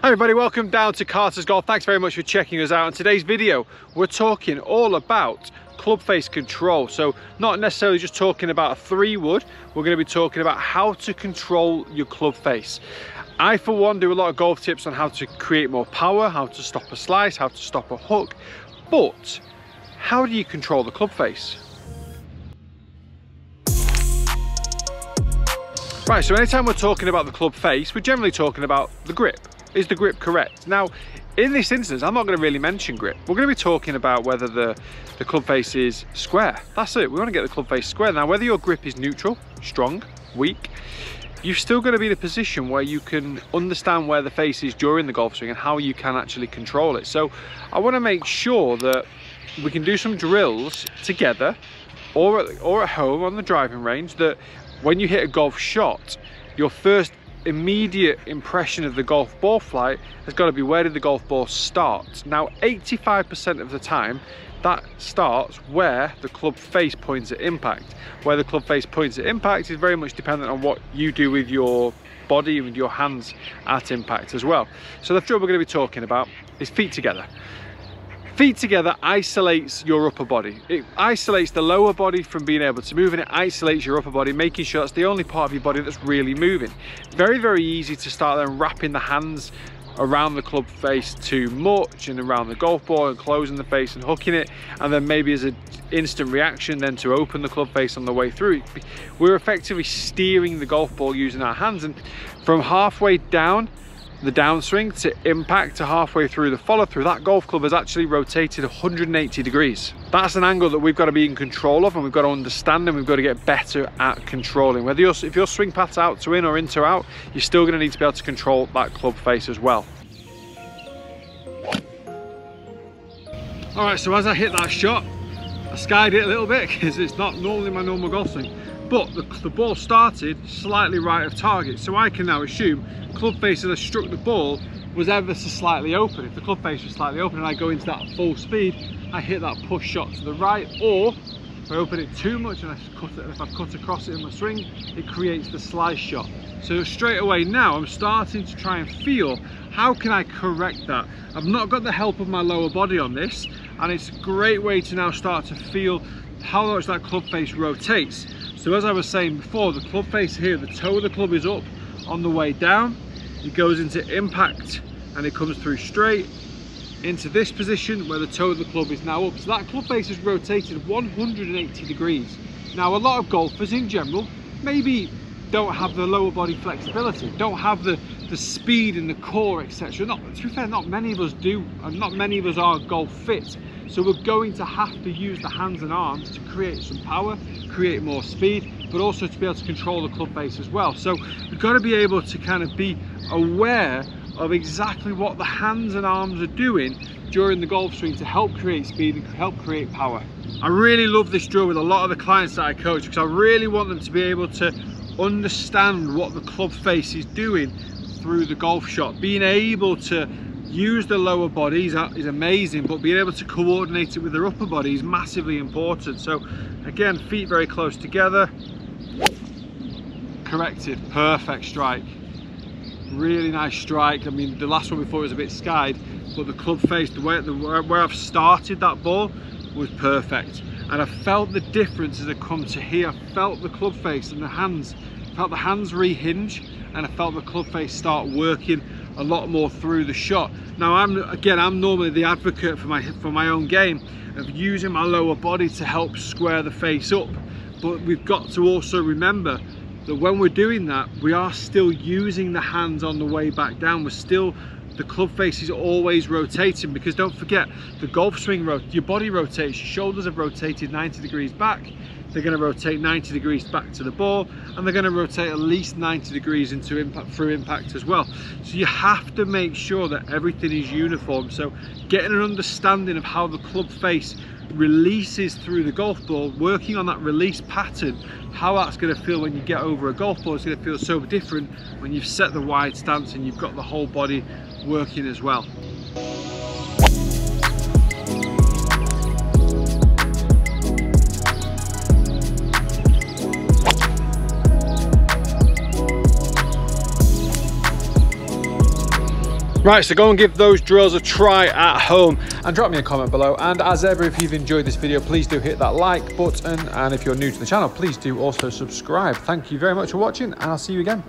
Hi everybody, welcome down to Carter's Golf. Thanks very much for checking us out. In today's video, we're talking all about club face control. So not necessarily just talking about a three wood, we're gonna be talking about how to control your club face. I, for one, do a lot of golf tips on how to create more power, how to stop a slice, how to stop a hook, but how do you control the club face? Right, so anytime we're talking about the club face, we're generally talking about the grip. Is the grip correct? Now, in this instance, I'm not going to really mention grip. We're going to be talking about whether the, the club face is square. That's it. We want to get the club face square. Now, whether your grip is neutral, strong, weak, you're still going to be in a position where you can understand where the face is during the golf swing and how you can actually control it. So I want to make sure that we can do some drills together or at, or at home on the driving range that when you hit a golf shot, your first immediate impression of the golf ball flight has got to be where did the golf ball start? Now, 85% of the time, that starts where the club face points at impact. Where the club face points at impact is very much dependent on what you do with your body and your hands at impact as well. So the drill we're going to be talking about is feet together. Feet together isolates your upper body. It isolates the lower body from being able to move and it isolates your upper body, making sure it's the only part of your body that's really moving. Very, very easy to start then wrapping the hands around the club face too much and around the golf ball and closing the face and hooking it and then maybe as an instant reaction then to open the club face on the way through we're effectively steering the golf ball using our hands and from halfway down the downswing to impact to halfway through the follow through, that golf club has actually rotated 180 degrees. That's an angle that we've got to be in control of and we've got to understand and we've got to get better at controlling. Whether you're, if your swing path's out to in or in to out, you're still going to need to be able to control that club face as well. All right, so as I hit that shot, I skied it a little bit because it's not normally my normal golf swing. But the, the, ball started slightly right of target so I can now assume club face as I struck the ball was ever so slightly open. If the club face was slightly open and I go into that full speed I hit that push shot to the right or if I open it too much and I cut it if I've cut across it in my swing it creates the slice shot. So straight away now I'm starting to try and feel how can I correct that. I've not got the help of my lower body on this and it's a great way to now start to feel how much that club face rotates. So as I was saying before, the club face here, the toe of the club is up on the way down. It goes into impact and it comes through straight into this position where the toe of the club is now up. So that club face has rotated 180 degrees. Now a lot of golfers in general maybe don't have the lower body flexibility, don't have the, the speed in the core, etc. Not to be fair, not many of us do, and not many of us are golf fit. So we're going to have to use the hands and arms to create some power, create more speed, but also to be able to control the club face as well. So we've got to be able to kind of be aware of exactly what the hands and arms are doing during the golf swing to help create speed and help create power. I really love this drill with a lot of the clients that I coach because I really want them to be able to understand what the club face is doing through the golf shot, being able to use the lower body is, amazing but being able to coordinate it with their upper body is massively important. So again feet very close together. Corrected. Perfect strike really nice strike. I mean the last one before was a bit skied but the club face the way the, where i've started that ball was perfect. And i felt the difference as i come to here. I felt the club face and the hands felt the hands rehinge and i felt the club face start working a lot more through the shot. Now I'm again I'm normally the advocate for my for my own game of using my lower body to help square the face up but we've got to also remember that when we're doing that we are still using the hands on the way back down. We're still the club face is always rotating because don't forget the golf swing your body rotates your shoulders have rotated 90 degrees back they're going to rotate 90 degrees back to the ball and they're going to rotate at least 90 degrees into impact through impact as well. So you have to make sure that everything is uniform. So getting an understanding of how the club face releases through the golf ball working on that release pattern how that's going to feel when you get over a golf ball is going to feel so different when you've set the wide stance and you've got the whole body working as well Right, so go and give those drills a try at home and drop me a comment below. And as ever, if you've enjoyed this video, please do hit that like button. And if you're new to the channel, please do also subscribe. Thank you very much for watching and I'll see you again.